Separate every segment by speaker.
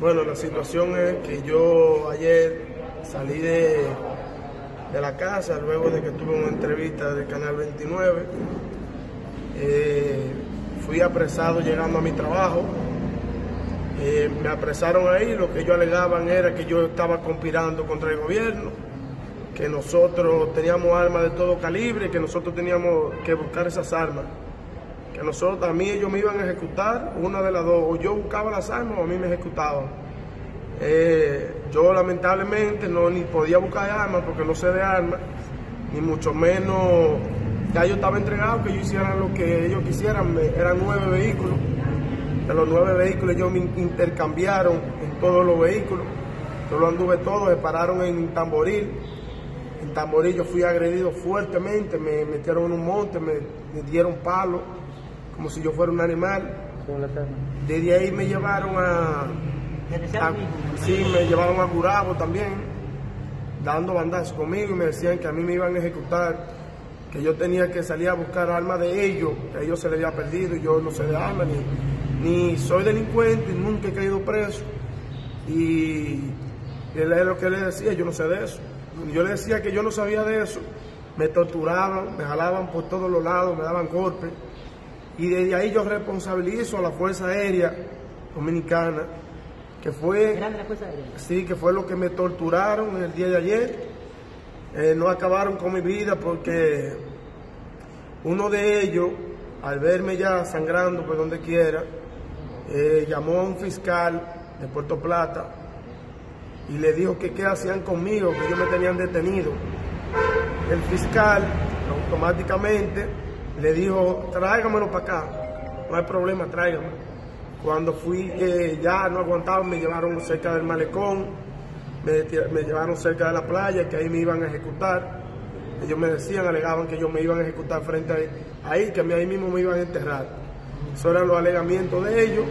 Speaker 1: Bueno, la situación es que yo ayer salí de, de la casa luego de que tuve una entrevista del Canal 29. Eh, fui apresado llegando a mi trabajo. Eh, me apresaron ahí, lo que ellos alegaban era que yo estaba conspirando contra el gobierno, que nosotros teníamos armas de todo calibre, que nosotros teníamos que buscar esas armas, que nosotros, a mí ellos me iban a ejecutar, una de las dos, o yo buscaba las armas o a mí me ejecutaban. Eh, yo lamentablemente no ni podía buscar armas porque no sé de armas, ni mucho menos, ya yo estaba entregado que ellos hicieran lo que ellos quisieran, me- eran nueve vehículos, de los nueve vehículos ellos me intercambiaron en todos los vehículos, yo lo anduve todo, me pararon en Tamboril, en Tamboril yo fui agredido fuertemente, me metieron en un monte, me, me dieron palo, como si yo fuera un animal, desde ahí me llevaron a, a- sí, me llevaron a Gurabo también, dando bandazos conmigo y me decían que a mí me iban a ejecutar, que yo tenía que salir a buscar armas de ellos, que a ellos se les había perdido y yo no sé de armas, ni, ni soy delincuente, nunca he caído preso. Y él es lo que le decía, yo no sé de eso. Yo le decía que yo no sabía de eso, me torturaban, me jalaban por todos los lados, me daban golpes. Y desde ahí yo responsabilizo a la Fuerza Aérea Dominicana, que fue
Speaker 2: Grande la Fuerza Aérea.
Speaker 1: Sí, que fue lo que me torturaron el día de ayer. Eh, no acabaron con mi vida porque uno de ellos, al verme ya sangrando por donde quiera, eh, llamó a un fiscal de Puerto Plata y le dijo que qué hacían conmigo, que ellos me tenían detenido. El fiscal automáticamente le dijo, tráigamelo para acá, no hay problema, tráigamelo. Cuando fui, ya no aguantaba, me llevaron cerca del malecón, me llevaron cerca de la playa, que ahí me iban a ejecutar. Ellos me decían, alegaban que ellos me iban a ejecutar frente a ahí, que a mí ahí mismo me iban a enterrar. Esos eran los alegamientos de ellos.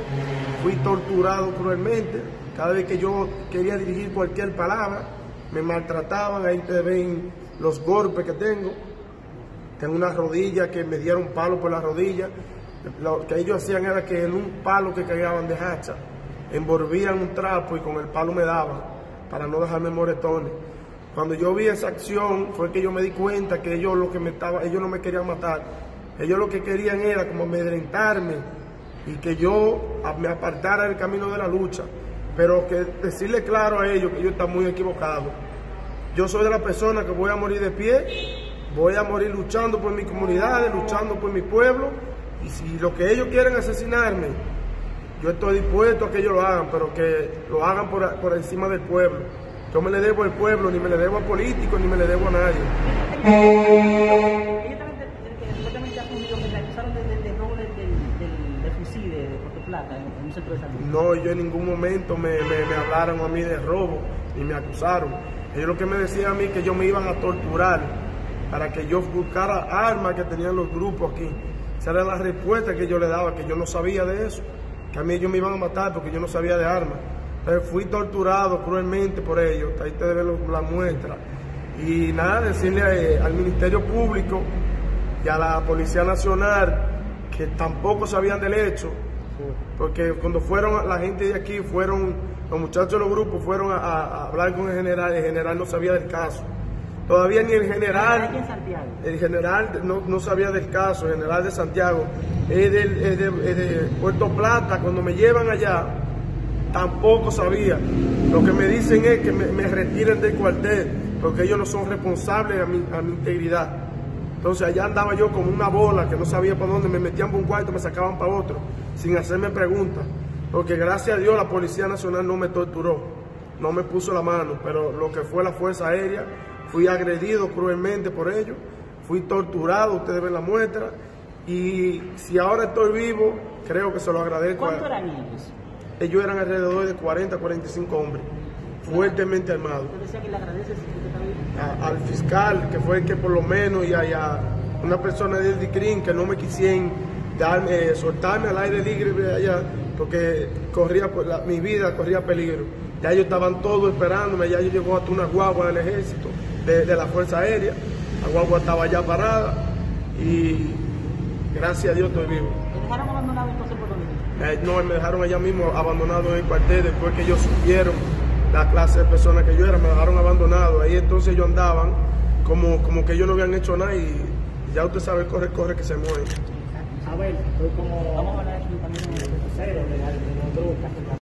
Speaker 1: Fui torturado cruelmente. Cada vez que yo quería dirigir cualquier palabra, me maltrataban. Ahí te ven los golpes que tengo. Tengo una rodilla que me dieron palo por la rodilla. Lo que ellos hacían era que en un palo que cargaban de hacha, envolvían un trapo y con el palo me daban para no dejarme moretones. Cuando yo vi esa acción fue que yo me di cuenta que ellos lo que me estaba, ellos no me querían matar. Ellos lo que querían era como amedrentarme y que yo me apartara del camino de la lucha. Pero que decirle claro a ellos que ellos están muy equivocados. Yo soy de la persona que voy a morir de pie, voy a morir luchando por mi comunidad, luchando por mi pueblo, y si lo que ellos quieren asesinarme, yo estoy dispuesto a que ellos lo hagan, pero que lo hagan por, por encima del pueblo. Yo me le debo al pueblo, ni me le debo a políticos, ni me le debo a nadie.
Speaker 2: Ellos también, te- que supuestamente acusaron que te acusaron del, del, del robo del, del, del, del fusil de, de Puerto
Speaker 1: No, yo en ningún momento me, me- me hablaron a mí de robo, ni me acusaron. Ellos lo que me decían a mí que yo me iban a torturar para que yo buscara armas que tenían los grupos aquí. Esa era la respuesta que yo le daba, que yo no sabía de eso, que a mí ellos me iban a matar porque yo no sabía de armas. Entonces fui torturado cruelmente por ellos, ahí te debe la muestra. Y nada, decirle eh, al Ministerio Público y a la Policía Nacional que tampoco sabían del hecho, porque cuando fueron la gente de aquí, fueron los muchachos de los grupos, fueron a, a hablar con el general, el general no sabía del caso. Todavía ni el general, el general no, no sabía del caso, el general de Santiago, es, del- de, Puerto Plata, cuando me llevan allá, tampoco sabía. Lo que me dicen es que me, me retiren del cuartel, porque ellos no son responsables a mi, a mi integridad. Entonces allá andaba yo como una bola que no sabía para dónde, me metían por un cuarto, me sacaban para otro, sin hacerme preguntas. Porque gracias a Dios la Policía Nacional no me torturó, no me puso la mano, pero lo que fue la Fuerza Aérea, fui agredido cruelmente por ellos, fui torturado, ustedes ven la muestra, y si ahora estoy vivo, creo que se lo agradezco.
Speaker 2: ¿Cuántos eran ellos?
Speaker 1: ellos eran alrededor de 40, 45 hombres, fuertemente armados.
Speaker 2: Decía que le.
Speaker 1: A- al fiscal, que fue el que por lo menos, y a, una persona del DICRIN que no me quisieron darme, eh, soltarme al aire libre allá, porque corría por la- mi vida corría peligro. Ya ellos estaban todos esperándome, ya yo llegó hasta una guagua del ejército, de, de la Fuerza Aérea, la guagua estaba ya parada y gracias a Dios estoy vivo.
Speaker 2: ¿Te dejaron abandonado entonces por dónde?
Speaker 1: Eh, no, me dejaron allá mismo abandonado en el cuartel después que ellos supieron la clase de persona que yo era, me dejaron abandonado. Ahí entonces ellos andaban como, como que ellos no habían hecho nada y ya usted sabe, corre, corre que se mueve.
Speaker 3: A ver, tú como
Speaker 2: Vamos a hablar también.
Speaker 3: de la de